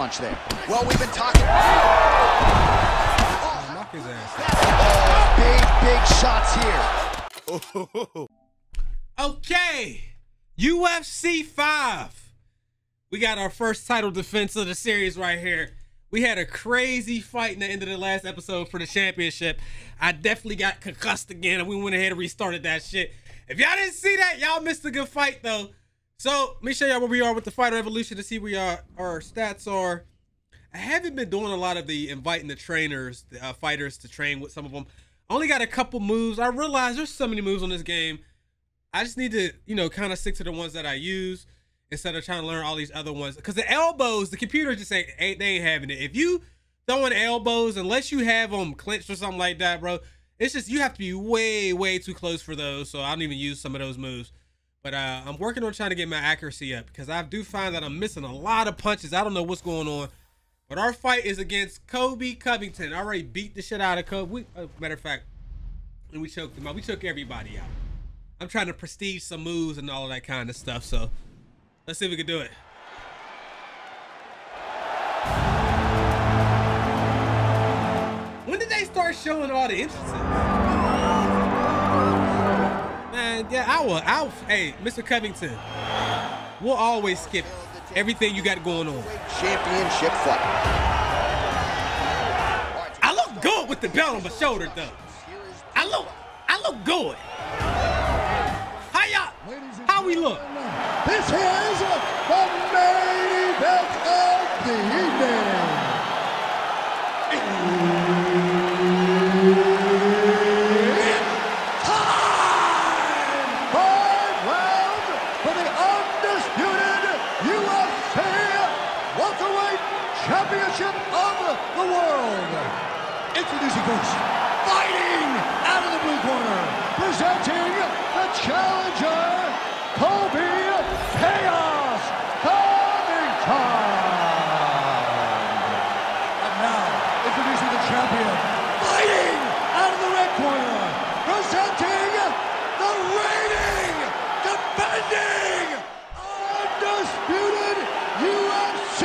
punch there. Well, we've been talking. Oh, knock his Oh, big, big shots here. Okay, UFC 5. We got our first title defense of the series right here. We had a crazy fight in the end of the last episode for the championship. I definitely got concussed again, and we went ahead and restarted that shit. If y'all didn't see that, y'all missed a good fight though. So let me show y'all where we are with the fighter evolution to see where our, our stats are. I haven't been doing a lot of the inviting the trainers, the uh, fighters to train with some of them. Only got a couple moves. I realize there's so many moves on this game. I just need to, you know, kind of stick to the ones that I use instead of trying to learn all these other ones. Because the elbows, the computer just ain't, ain't they ain't having it. If you throwing elbows, unless you have them clenched or something like that, bro, it's just you have to be way, way too close for those. So I don't even use some of those moves. But uh, I'm working on trying to get my accuracy up because I do find that I'm missing a lot of punches. I don't know what's going on. But our fight is against Colby Covington. I already beat the shit out of Kobe. We, uh, matter of fact, and we choked him out. We took everybody out. I'm trying to prestige some moves and all of that kind of stuff. So let's see if we can do it. When did they start showing all the entrances? Man, yeah, I will. I'll, hey, Mr. Covington, we'll always skip everything you got going on. Championship fight. I look good with the belt on my shoulder, though. I look, I look good. How y'all? How we look? This is First, fighting out of the blue corner, presenting the challenger, Colby Chaos Covington. And now, introducing the champion, fighting out of the red corner, presenting the reigning, defending, undisputed UFC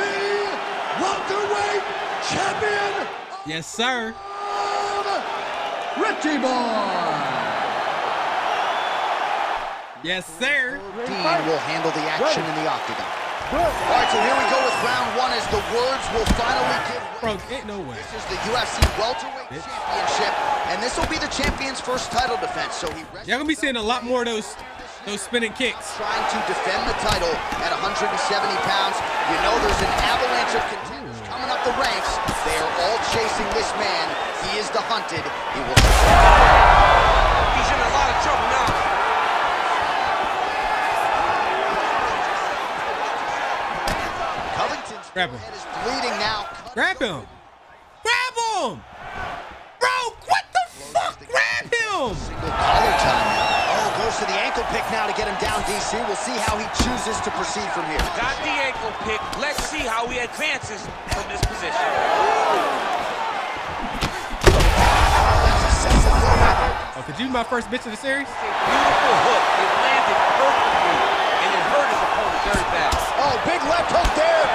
welterweight champion Yes, sir. Of Richie Boy. Yes, sir. Dean will handle the action in the octagon. All right, so here we go with round one as the words will finally give way. Bro, ain't no way. This is the UFC welterweight Bitch. championship, and this will be the champion's first title defense. So he rests Y'all gonna be seeing a lot more of those those spinning kicks. trying to defend the title at 170 pounds. You know there's an avalanche of contenders coming up the ranks. They are all chasing this man. He is the hunted. He will. He's in a lot of trouble now. Covington's Grab him. head is bleeding now. Grab him. Grab him. Bro, what the fuck? Grab him. Single collar time. Oh, goes to the ankle pick now to get him down, DC. We'll see how he chooses to proceed from here. Got the ankle pick. Let's see how he advances from this position. Oh, could you be my first bitch of the series? Beautiful hook. It landed perfectly, and it hurt his opponent very bad. Oh, big left hook there.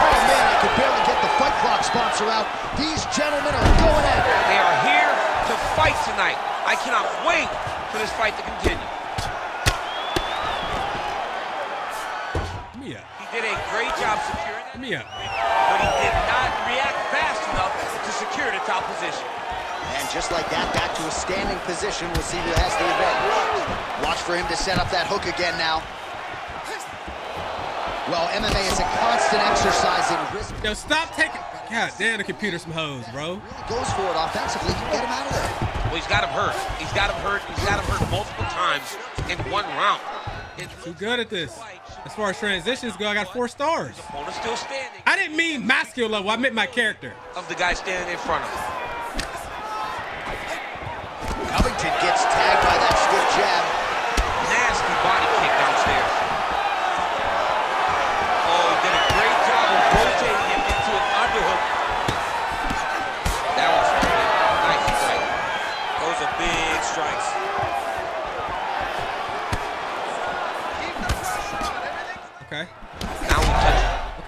Oh, man, I could barely get the Fight Clock sponsor out. These gentlemen are going at it. They are here to fight tonight. I cannot wait for this fight to continue. Give me up. He did a great job securing that, Give me up. but he did not react fast enough to secure the top position. And just like that, back to a standing position. We'll see who has the advantage. Watch for him to set up that hook again now. Well, MMA is a constant exercise in risk. Yo, stop taking. God damn, the computer some hoes, bro. Really goes for it offensively. You get him out of there. Well, he's got him hurt. He's got him hurt. He's got him hurt multiple times in one round. It's Too good at this. As far as transitions go, I got four stars. opponent still standing I didn't mean my skill level. I meant my character. of the guy standing in front of him. Covington gets tagged by that stiff jab.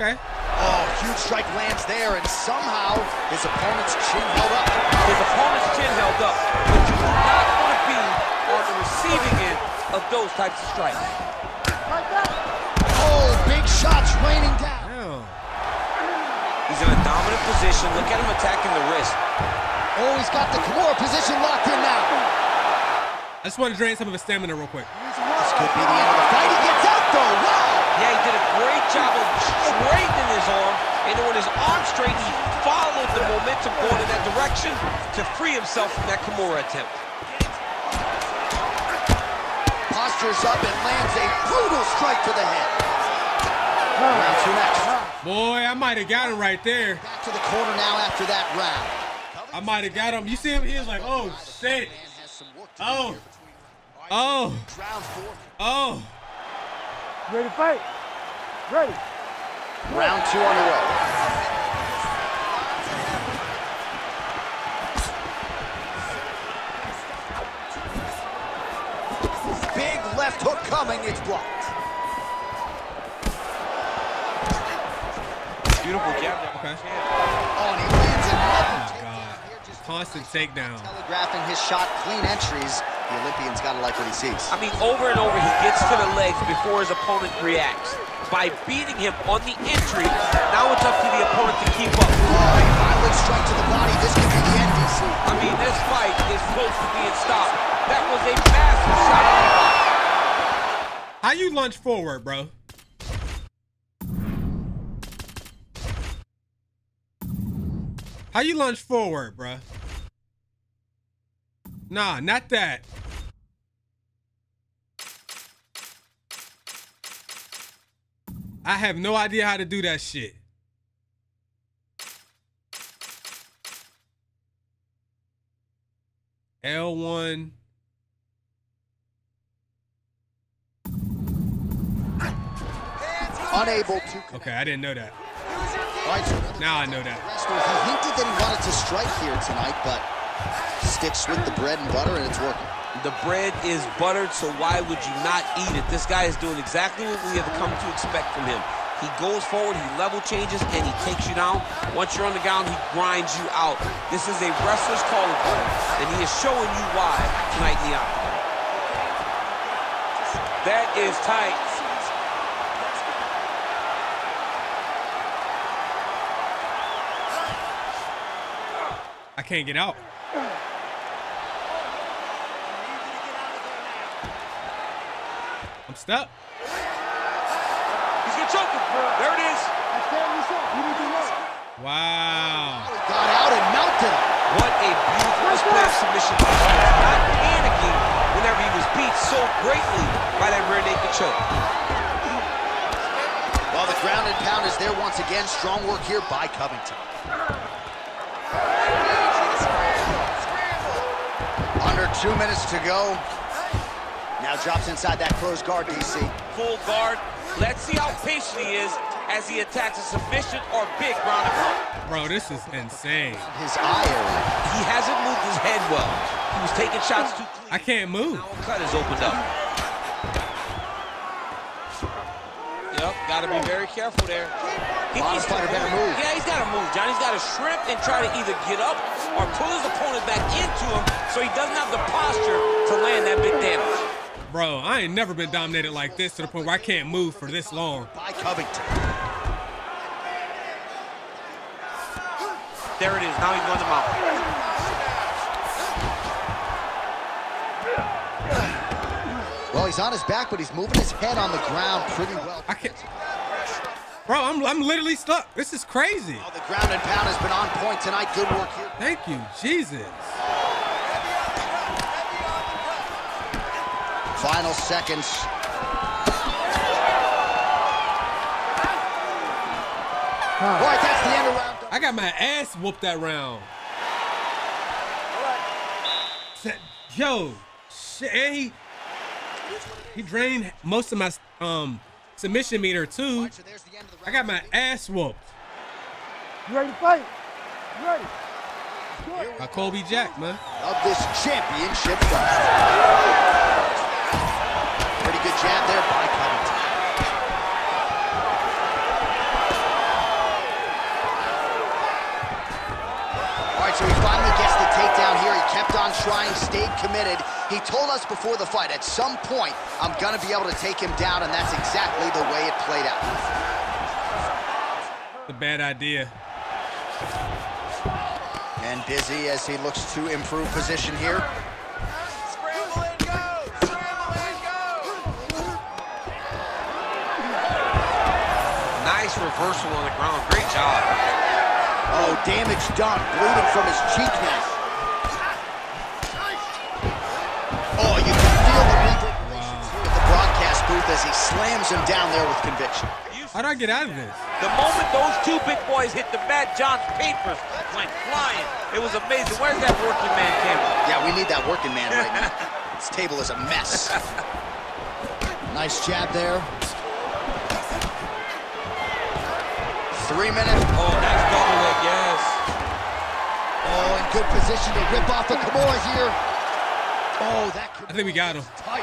Okay. Now we touch. Okay. Oh, huge strike lands there, and somehow his opponent's chin held up. His opponent's chin held up, but you do not want to be on the receiving end of those types of strikes. Oh, big shots raining down. Damn. He's in a dominant position. Look at him attacking the wrist. Oh, he's got the Kimura position locked in now. I just want to drain some of his stamina real quick. This could be the end of the fight. He gets out though. Wow. Yeah, he did a great job of straightening his arm, and then when his arm straightened, he followed the momentum going in that direction to free himself from that Kimura attempt. Postures up and lands a brutal strike to the head. Round two next. Boy, I might have got him right there. Back to the corner now after that round. I might have got him. You see him? He was like, oh, shit. Man has some work to Oh. do here between Oh. round four. Oh. Ready to fight? Ready. Round two on the way. Coming, it's blocked. Beautiful jab there. Okay. Oh, and he lands oh, another Oh, God. Constant takedown. telegraphing his shot, clean entries. The Olympian's gotta like what he sees. I mean, over and over, he gets to the legs before his opponent reacts. By beating him on the entry, now it's up to the opponent to keep up. Oh, violent strike to the body. This could be the end, DC. I mean, this fight is close to being stopped. That was a massive shot to the body. How you lunge forward, bro? How you lunge forward, bro? Nah, not that. I have no idea how to do that shit. L1. Unable to. Okay, I didn't know that. All right, so Now I know that. He hinted that he wanted to strike here tonight, but sticks with the bread and butter, and it's working. The bread is buttered, so why would you not eat it? This guy is doing exactly what we have come to expect from him. He goes forward, he level changes, and he takes you down. Once you're on the ground, he grinds you out. This is a wrestler's calling card, and he is showing you why tonight in the octagon. That is tight. Can't get out. I'm stuck. He's gonna choke him. There it is. Wow. Got out and melted him. What a beautiful display submission. Not panicking whenever he was beat so greatly by that rear naked choke. Well, the ground and pound is there once again. Strong work here by Covington. Two minutes to go. Now drops inside that closed guard, DC. Full guard. Let's see how patient he is as he attacks a submission or big ground and. Bro, this is insane. His eye. He hasn't moved his head well. He was taking shots too clean. I can't move. Now a cut is opened up. Yep, gotta be very careful there. He Bottom needs to fighter move. Yeah, he's gotta move, John. He's gotta shrimp and try to either get up or pull his opponent back into him so he doesn't have the posture to land that big damage. Bro, I ain't never been dominated like this to the point where I can't move for this long. By Covington. There it is. Now he's going to mount. He's on his back, but he's moving his head on the ground pretty well. I can't. Bro, I'm, I'm literally stuck. This is crazy. Well, the ground and pound has been on point tonight. Good work here. Thank you, Jesus. Final seconds. All right, that's the end of round. I got my ass whooped that round. Sa- Yo, shit, and he he drained most of my um submission meter too. So there's the end of the I got my ass whooped You ready to fight? You ready? by Colby Jack, man. of this championship fight. Pretty good jab there by Covington. Kept on trying, stayed committed. He told us before the fight, at some point, I'm going to be able to take him down, and that's exactly the way it played out. a bad idea. And busy as he looks to improve position here. Scramble and go! Scramble and go! Nice reversal on the ground. Great job. Oh, damage done, bleeding from his cheek now. As he slams him down there with conviction. How do I get out of this? The moment those two big boys hit the mat, John's papers went flying. It was amazing. Where's that working man camera? Yeah, we need that working man right now. This table is a mess. Nice jab there. Three minutes. Oh, nice double leg, yes. Oh, in good position to rip off the Kimura here. Oh, that could I think we got him. tight.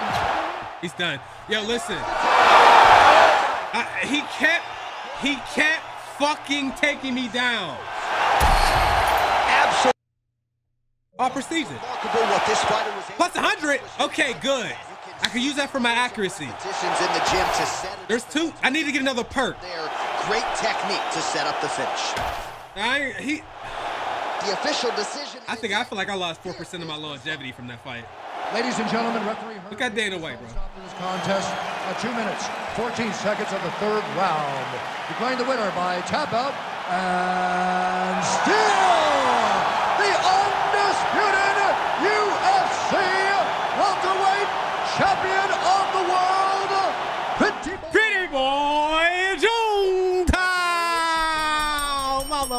He's done. Yo, listen. I, he kept, he kept fucking taking me down. Absolutely All remarkable what this fighter was Plus 100. Okay, good. I can use that for my accuracy. In the gym to set There's two. I need to get another perk. Great technique to set up the finish. I he. The official decision. I think I feel like I lost four percent of my longevity from that fight. Ladies and gentlemen, referee Herb Look at Dana White, bro. This contest at 2 minutes, 14 seconds of the third round. Declaring the winner by tap out and still the undisputed UFC welterweight champion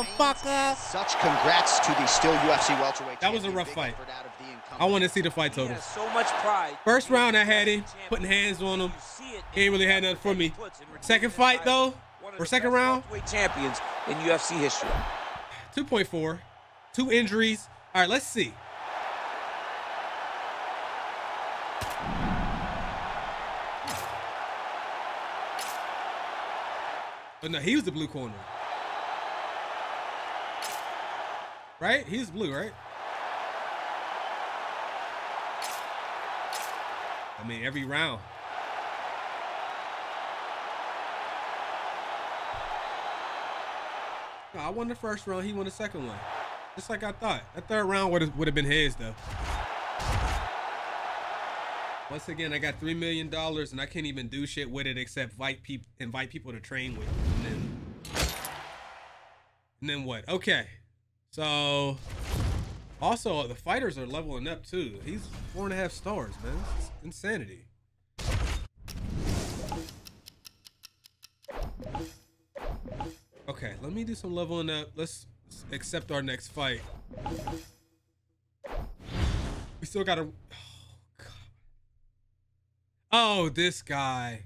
motherfucker. Such congrats to the still UFC welterweight. That was a rough fight. effort out of the incumbent. I want to see the fight He total. so much pride. First round, I had him putting hands on him. You see it He ain't really had nothing for me. Second fight though, One of or second round, welterweight champions in UFC history. 2.4, two injuries. All right, let's see. But no, he was the blue corner. Right? He's blue, right? I mean, every round. No, I won the first round. He won the second one. Just like I thought. That third round would have been his though. Once again, I got three million dollars and I can't even do shit with it except invite people invite people to train with. And then, and then what? Okay. So also the fighters are leveling up too. He's four and a half stars, man. It's insanity. Okay, let me do some leveling up. Let's accept our next fight. We still gotta. Oh, God. oh this guy.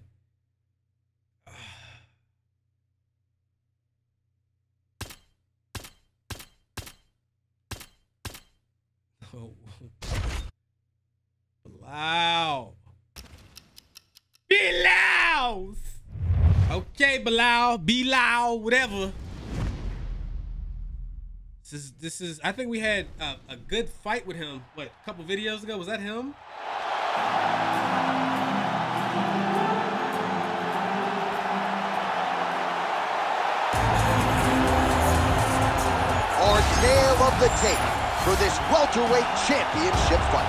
Belal. Belal. Okay, Belal, Belal, whatever. This is this is. I think we had a, a good fight with him. What a couple videos ago? Was that him? Our tale of the tape for this welterweight championship fight.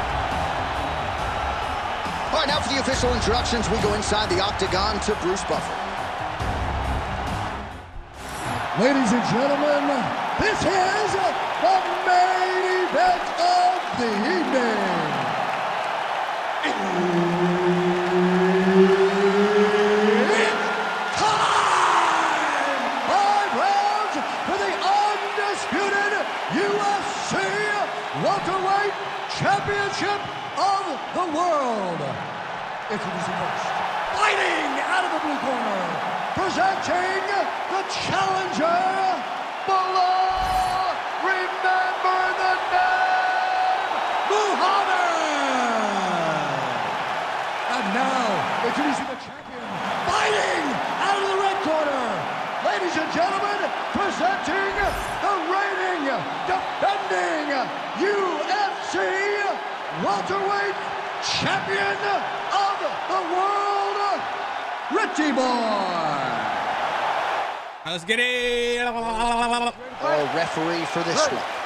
All right, now for the official introductions, we go inside the octagon to Bruce Buffer. Ladies and gentlemen, this is the main event of the evening. It's time! Five rounds for the undisputed UFC welterweight championship of the world. Introducing first, fighting out of the blue corner, presenting the challenger Belal. Remember the name, Muhammad. And now, introducing the champion, fighting out of the red corner. Ladies and gentlemen, presenting the reigning, defending UFC welterweight champion the world, Richie Boy. Let's get it. Oh, referee for this one.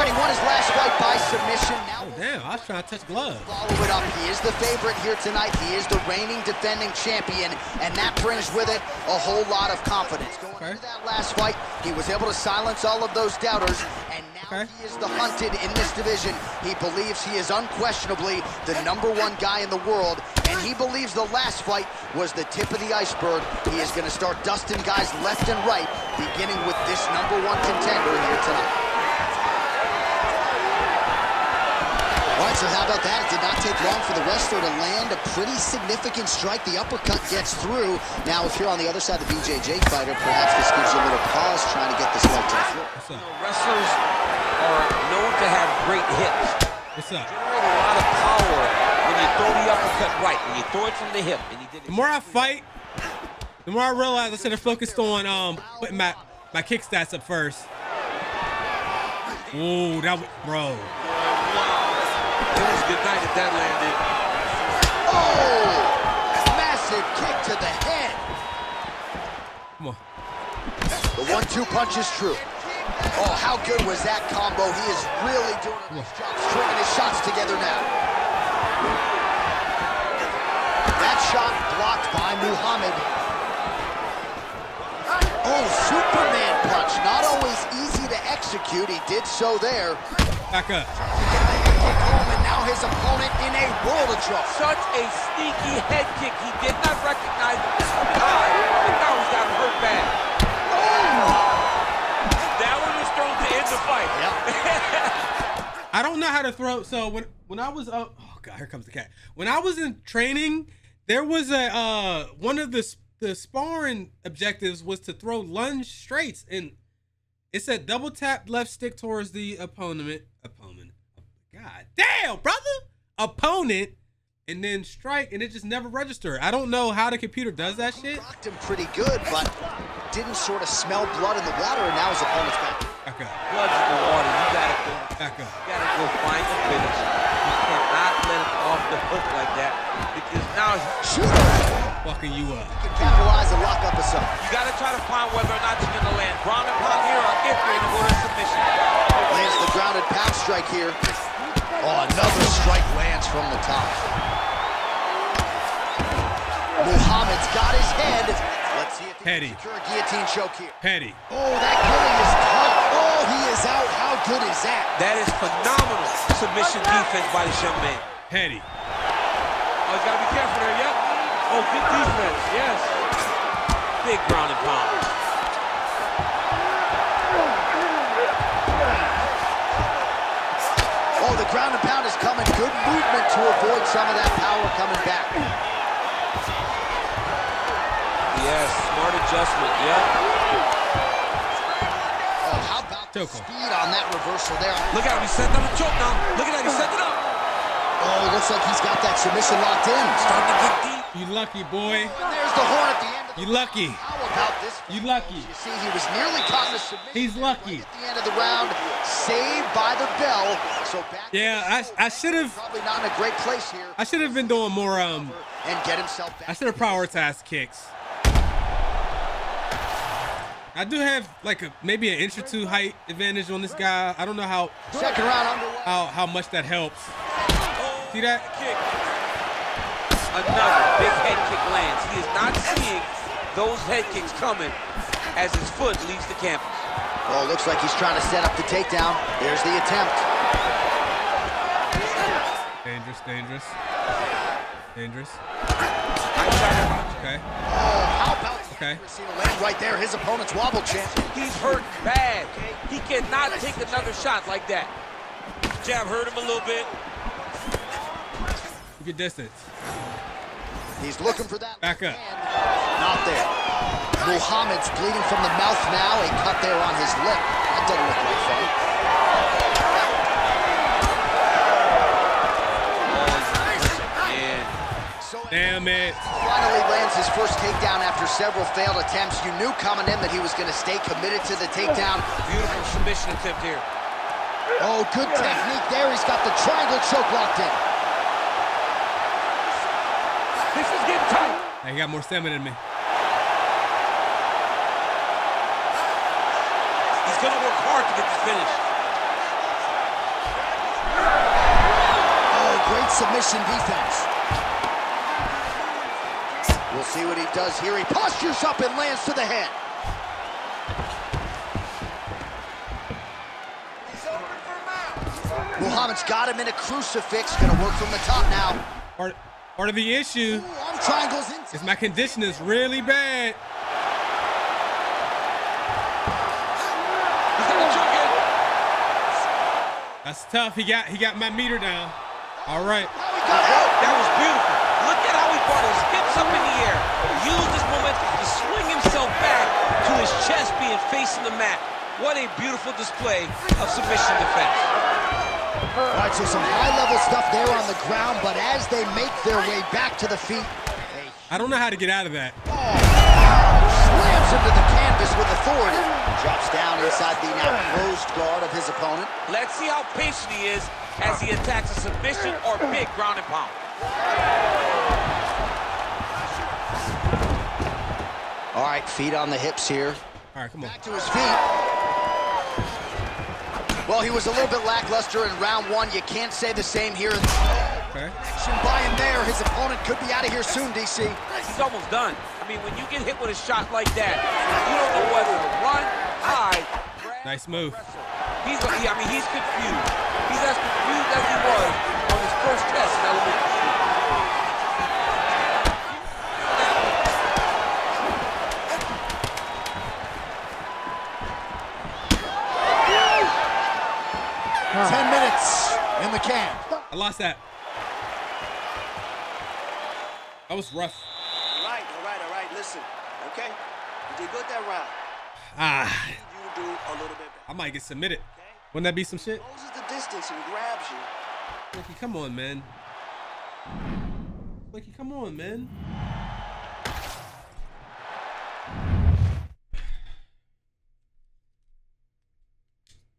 All right, he won his last fight by submission. Now Oh, damn, I was trying to touch gloves. follow it up. He is the favorite here tonight. He is the reigning defending champion, and that brings with it a whole lot of confidence. Going Okay. into that last fight, he was able to silence all of those doubters, and now Okay. he is the hunted in this division. He believes he is unquestionably the number one guy in the world, and he believes the last fight was the tip of the iceberg. He is going to start dusting guys left and right, beginning with this number one contender here tonight. Right, so how about that? It did not take long for the wrestler to land a pretty significant strike. The uppercut gets through. Now, if you're on the other side of the BJJ fighter, perhaps this gives you a little pause trying to get this leg to the floor. What's up? Wrestlers are known to have great hips. What's up? Generate a lot of power when you throw the uppercut right, when you throw it from the hip, and he did The more I fight, the more I realize I should have focused on um putting my my kick stats up first. Ooh, that was, bro. It was a good night if that landed. Oh! Massive kick to the head. Come on. The one-two punch is true. Oh, how good was that combo? He is really doing a nice job stringing his shots together now. That shot blocked by Muhammad. Oh, Superman punch. Not always easy to execute. He did so there. Back up. His opponent in a world of trouble. Such a sneaky head kick. He did not recognize it was coming high, and now he's got hurt bad. That one was thrown to end the fight. I don't know how to throw. So when when I was up, oh god, here comes the cat. When I was in training, there was a uh one of the the sparring objectives was to throw lunge straights, and it said double tap left stick towards the opponent. Opponent. God damn, brother. Opponent. And then strike, and it just never registered. I don't know how the computer does that shit. Rocked him pretty good, but didn't sort of smell blood in the water, and now his opponent's back. Back up. Blood's in the water. You gotta go. Back up. You gotta go find the finish. You cannot let it off the hook like that because now he- Shooter Fucking you up. You can capitalize and lock up a sub. you gotta try to find whether or not you're gonna land ground and pound here or if you're gonna go to submission. Lands the grounded pound strike here. Oh, another strike lands from the top. Muhammad's got his head. Let's see if he Petty. can secure a guillotine choke here. Petty. Oh, that gilly is tough. Oh, he is out. How good is that? That is phenomenal submission defense by this young man. Petty. Oh, he's gotta be careful there. Yep. Oh, good defense. Yes. Big ground and pound. Ground and pound is coming. Good movement to avoid some of that power coming back. Yes, smart adjustment. Yep. Oh, how about the speed on that reversal there? Look at him. He's setting up a choke now. Look at that. He's setting it up. Oh, looks like he's got that submission locked in. Starting to get deep. You lucky boy. And there's the horn at the end the You lucky. How about this? You lucky. You see, he was nearly caught in a submission. He's lucky. At the end of the round, saved by the bell. So back Yeah, I I should have probably not in a great place here. I should have been doing more um And get himself Back. I should have prioritized kicks. I do have like a maybe an inch or two height advantage on this guy. I don't know how Second round underway. how how much that helps. See that? Kick. Another big head kick lands. He is not seeing those head kicks coming as his foot leaves the canvas. Oh, looks like he's trying to set up the takedown. There's the attempt. Dangerous, dangerous, dangerous. Nice shot out. Okay. Oh, how about Okay. accuracy land right there? His opponent's wobble chance. He's hurt bad. He cannot take another shot like that. Jab hurt him a little bit. Look at distance. He's looking for that. Back up. hand. Not there. Muhammad's bleeding from the mouth now. A cut there on his lip. That doesn't look like fun. Damn it. finally lands his first takedown after several failed attempts. You knew coming in that he was going to stay committed to the takedown. beautiful submission attempt here. Oh, good technique there. He's got the triangle choke locked in. This is getting tight. Hey, he got more stamina than me. He's going to work hard to get this finish. Oh, great submission defense. We'll see what he does here. He postures up and lands to the head. He's open for mount. Muhammad's got him in a crucifix. Gonna work from the top now. Part, part of the issue Ooh, arm triangles in. is my condition is really bad. He's got a choke in. That's tough. He got he got my meter down. All right. How he got out. That was beautiful. Look at how he brought his hips up in the air. Used this momentum to swing himself back to his chest being facing the mat. What a beautiful display of submission defense. All right, so some high-level stuff there on the ground, but as they make their way back to the feet, they I don't know how to get out of that. slams into the canvas with authority. Drops down inside the now closed guard of his opponent. Let's see how patient he is as he attacks a submission or big ground and pound. All right, feet on the hips here. All right, come on. Back to his feet. Well, he was a little bit lackluster in round one. You can't say the same here. Okay. Action by him there. His opponent could be out of here soon, DC. He's almost done. I mean, when you get hit with a shot like that, you don't know whether to run, hide, Nice move. He's, he, I mean, he's confused. He's as confused as he was on his first test in elementary school. Ten minutes in the can. I lost that. That was rough. All right, all right, all right. Listen, okay? You did good that round. Ah, You do a little bit I might get submitted. okay? Wouldn't that be some shit? Closes the distance and grabs you. Ricky, come on, man. Ricky, come on, man.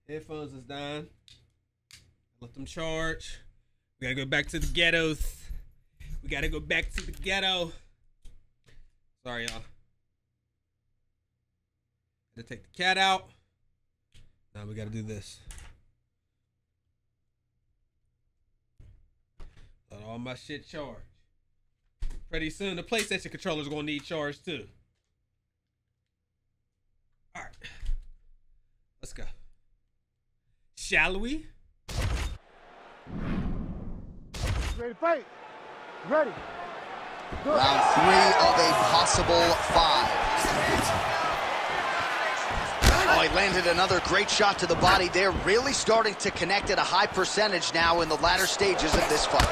Headphones is down. Let them charge. We gotta go back to the ghettos. We gotta go back to the ghetto. Sorry, y'all. To take the cat out. Now we gotta do this. Let all my shit charge. Pretty soon, the PlayStation controller's gonna need charge too. All right, let's go. Shall we? Ready to fight? Ready. Round three of a possible five. Oh, he landed another great shot to the body They're Really starting to connect at a high percentage now in the latter stages of this fight.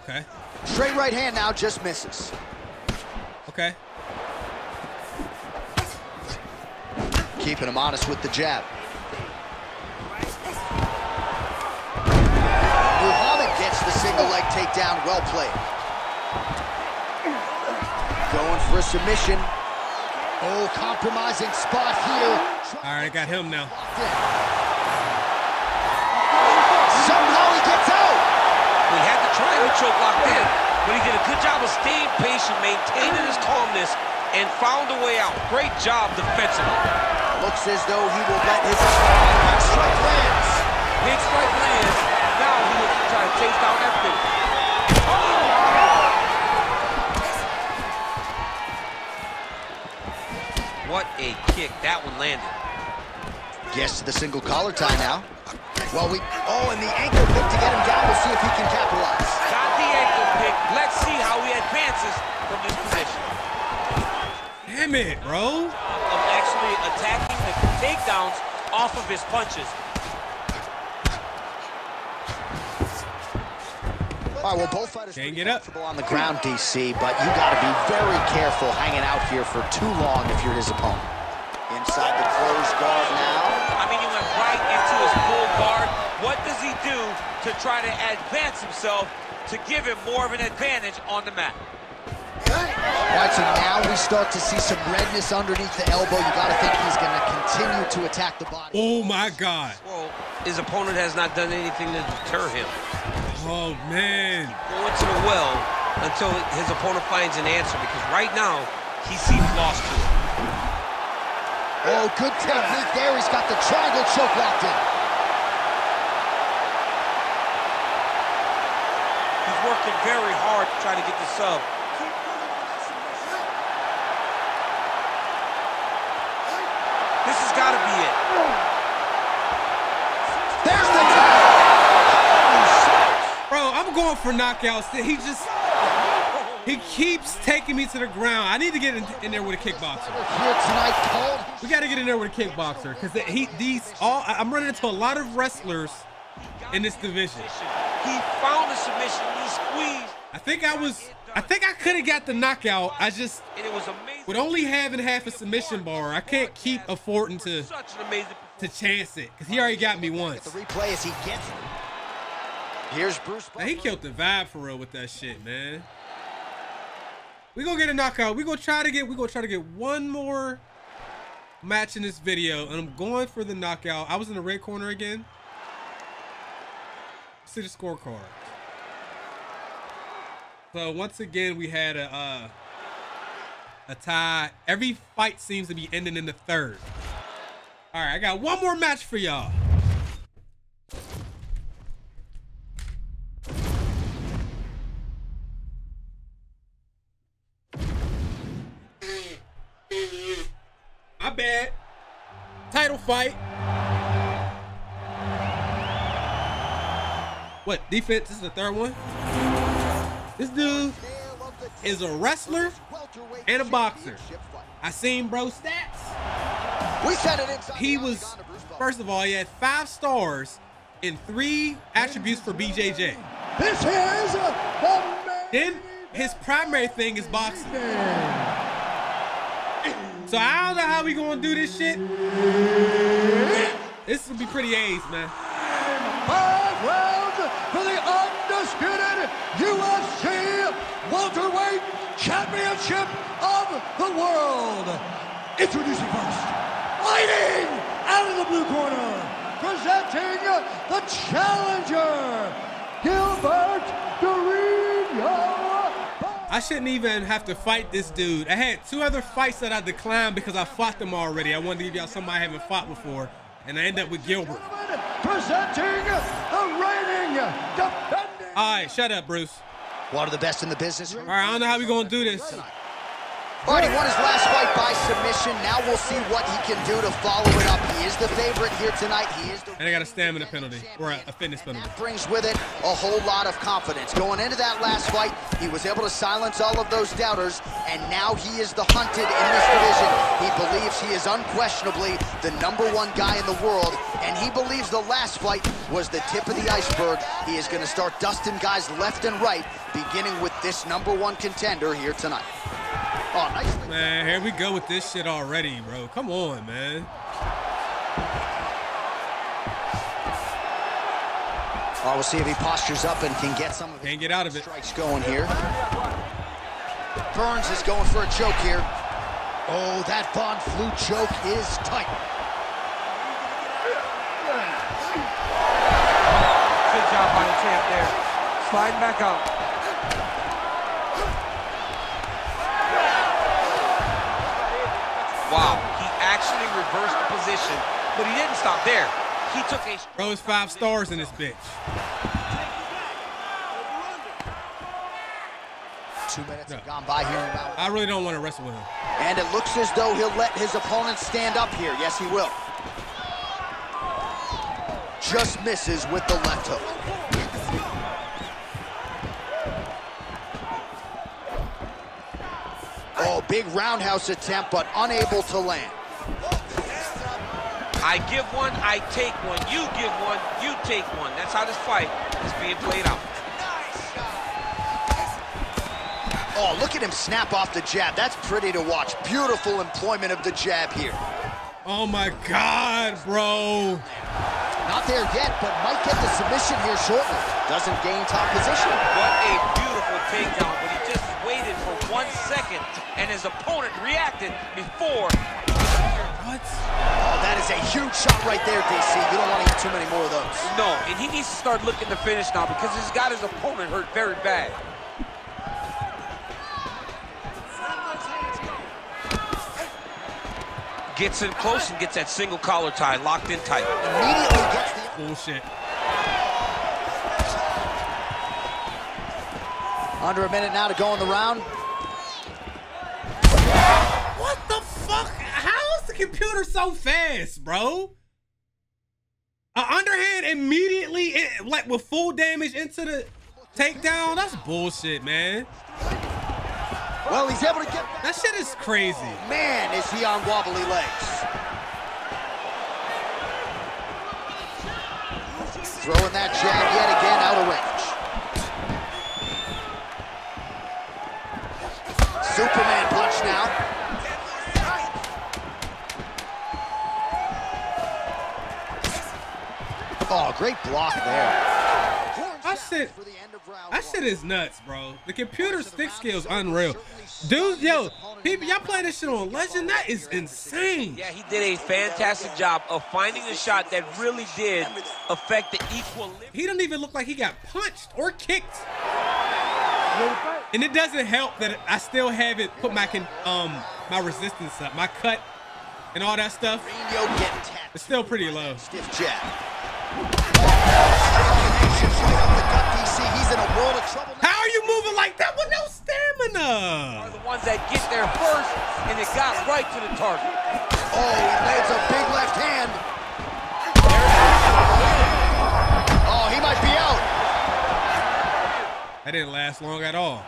Okay. Straight right hand now just misses. Okay. Keeping him honest with the jab. The leg takedown. Well played. Going for a submission. Oh, compromising spot here. All right, I got him now. Somehow he gets out. We had the triangle choke locked in, but he did a good job of staying patient, maintaining his calmness, and found a way out. Great job defensively. Looks as though he will let his big strike lands. Big strike lands. Now he looks to try to chase down that finish. What a kick. That one landed. Gets to the single collar tie now. Well, we, oh, and the ankle pick to get him down. We'll see if he can capitalize. Got the ankle pick. Let's see how he advances from this position. Damn it, bro. Of actually attacking the takedowns off of his punches. All right, well, both fighters Can't get up. on the ground, DC, but you got to be very careful hanging out here for too long if you're his opponent. Inside the closed guard now. I mean, he went right into his full guard. What does he do to try to advance himself to give him more of an advantage on the mat? All right, so now we start to see some redness underneath the elbow. You got to think he's going to continue to attack the body. Oh my God. Well, his opponent has not done anything to deter him. Oh man. Go into the well until his opponent finds an answer because right now he seems lost to it. Oh, good technique there. He's got the triangle choke locked in. He's working very hard to try to get the sub. This has got to be it. I'm going for knockouts. He just he keeps taking me to the ground. I need to get in, in there with a kickboxer. here tonight called. We got to get in there with a kickboxer because he these all I'm running into a lot of wrestlers in this division. He found the submission. He squeezed, I think I was I think I could have got the knockout. I just and it was amazing. with only having half a submission bar, I can't keep affording to Such an amazing to chance it because he already got me once. The once. replay as he gets it. Here's Bruce. He killed the vibe for real with that shit, man. We gonna get a knockout. We gonna try to get. We gonna try to get one more match in this video, and I'm going for the knockout. I was in the red corner again. See the scorecard. So once again, we had a uh, a tie. Every fight seems to be ending in the third. All right, I got one more match for y'all. Fight. What defense? This is the third one. This dude is a wrestler and a boxer. I seen bro stats. We sent it. He was first of all, he had five stars in three attributes for BJJ. This is the Then his primary thing is boxing. So I don't know how we gonna do this shit. This will be pretty A's, man. five rounds for the undisputed UFC welterweight championship of the world. Introducing first, fighting out of the blue corner, presenting the challenger, Gilbert Durinho. I shouldn't even have to fight this dude. I had two other fights that I declined because I fought them already. I wanted to give y'all somebody I haven't fought before, and I end up with Gilbert. Presenting the reigning, defending. All right, shut up, Bruce. One of the best in the business. All right, I don't know how we're gonna do this. He won his last fight by submission. Now we'll see what he can do to follow it up. He is the favorite here tonight. He is the And I got a stamina penalty or a, a fitness penalty. That brings with it a whole lot of confidence. Going into that last fight, he was able to silence all of those doubters, and now he is the hunted in this division. He believes he is unquestionably the number one guy in the world, and he believes the last fight was the tip of the iceberg. He is going to start dusting guys left and right, beginning with this number one contender here tonight. Oh, nicely. Man, here we go with this shit already, bro. Come on, man. Oh, we'll see if he postures up and can get some of Can't get out of it. strikes going here. Burns is going for a choke here. Oh, that Von Flue choke is tight. Good job by the champ there. Sliding back out. Wow, he actually reversed the position, but he didn't stop there. He took a Bro, it's five stars in this bitch. Two minutes have gone by here in round I really don't want to wrestle with him. And it looks as though he'll let his opponent stand up here. Yes, he will. Just misses with the left hook. Oh, big roundhouse attempt, but unable to land. I give one, I take one. You give one, you take one. That's how this fight is being played out. Oh, look at him snap off the jab. That's pretty to watch. Beautiful employment of the jab here. Oh my God, bro. Not there yet, but might get the submission here shortly. Doesn't gain top position. What a beautiful takedown, but he just waited for one second his opponent reacted before. What? Oh, that is a huge shot right there, DC. You don't want to eat too many more of those. No, and he needs to start looking to finish now because he's got his opponent hurt very bad. Gets in close and gets that single collar tie locked in tight. Immediately gets the... Bullshit. Under a minute now to go in the round. What the fuck? How is the computer so fast, bro? Underhand immediately, it, like with full damage into the takedown. That's bullshit, man. Well, he's able to get back. That shit is crazy. Man, is he on wobbly legs. Throwing that jab yet again out of range. Superman punch now. Oh, great block there. That shit, that shit is nuts, bro. The computer stick skills unreal. Dude, yo, people, y'all play this shit on Legend? That is insane. Yeah, he did a fantastic job of finding a shot that really did affect the equilibrium. He doesn't even look like he got punched or kicked. And it doesn't help that I still haven't put my um my resistance up, my cut, and all that stuff. Reno getting tapped. It's still pretty low. Stiff jab. Combinations right up the gut, DC. He's in a world of trouble now. How are you moving like that with no stamina? Are stamina? the ones that get there first, and it got right to the target. Oh, he lands a big left hand. Oh, he might be out. That didn't last long at all.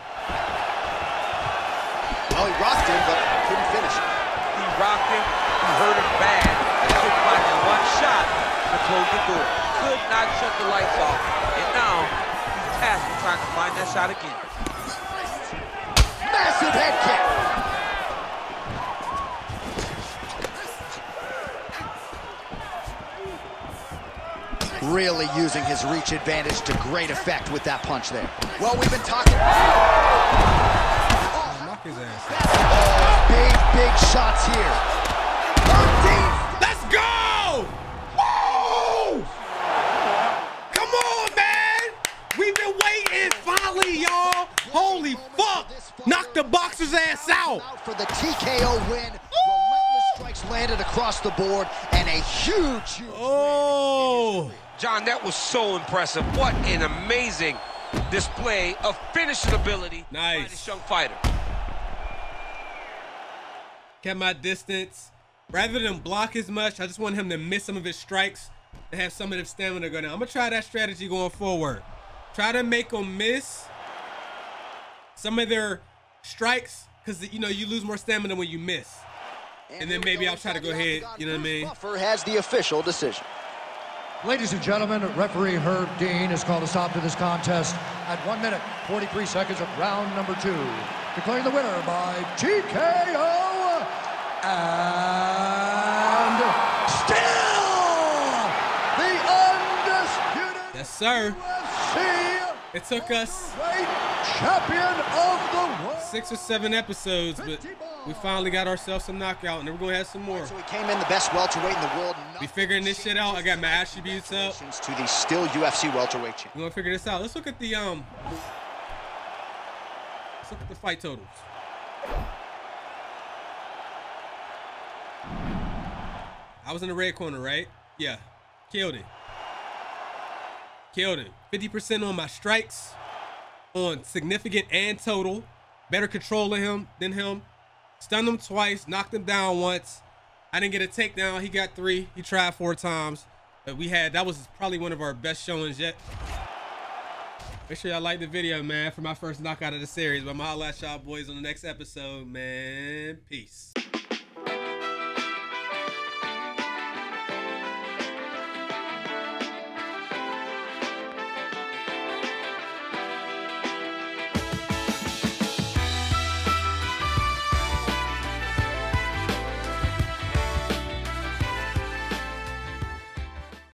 Oh, he rocked him, but couldn't finish. He rocked him, he hurt him bad. He took like one shot to close the door. Could not shut the lights off. And now he's tasked with trying to find that shot again. Massive head kick. Really using his reach advantage to great effect with that punch there. Well, we've been talking. Knock his ass. Oh, big, big shots here. Deep. Let's go! Woo! Come on, man! We've been waiting finally, y'all. Holy fuck! Knock the boxer's ass out. Out for the TKO win. Relentless strikes landed across the board, and a huge, huge Oh! John, that was so impressive. What an amazing display of finishing ability nice. by Nice. this young fighter. Kept my distance. Rather than block as much, I just want him to miss some of his strikes to have some of the stamina go down. I'm gonna try that strategy going forward. Try to make him miss some of their strikes, because you know you lose more stamina when you miss. And then maybe I'll try to go ahead, you know what I mean? Buffer has the official decision. Ladies and gentlemen, referee Herb Dean has called a stop to this contest at 1 minute, 43 seconds of round number two, declaring the winner by TKO and still the undisputed Yes, sir. UFC It took us great champion of the world. six or seven episodes, but we finally got ourselves some knockout, and then we're gonna have some more. So we came in the best welterweight in the world. We figuring this shit out. I got my attributes up. To the still UFC welterweight champion. We're gonna figure this out. Let's look at the um. Let's look at the fight totals. I was in the red corner, right? Yeah, killed it. Killed it. 50% on my strikes, on significant and total. Better control of him than him. Stunned him twice, knocked him down once. I didn't get a takedown. He got three. He tried four times. But we had, that was probably one of our best showings yet. Make sure y'all like the video, man, for my first knockout of the series. But my holla at y'all boys on the next episode, man. Peace.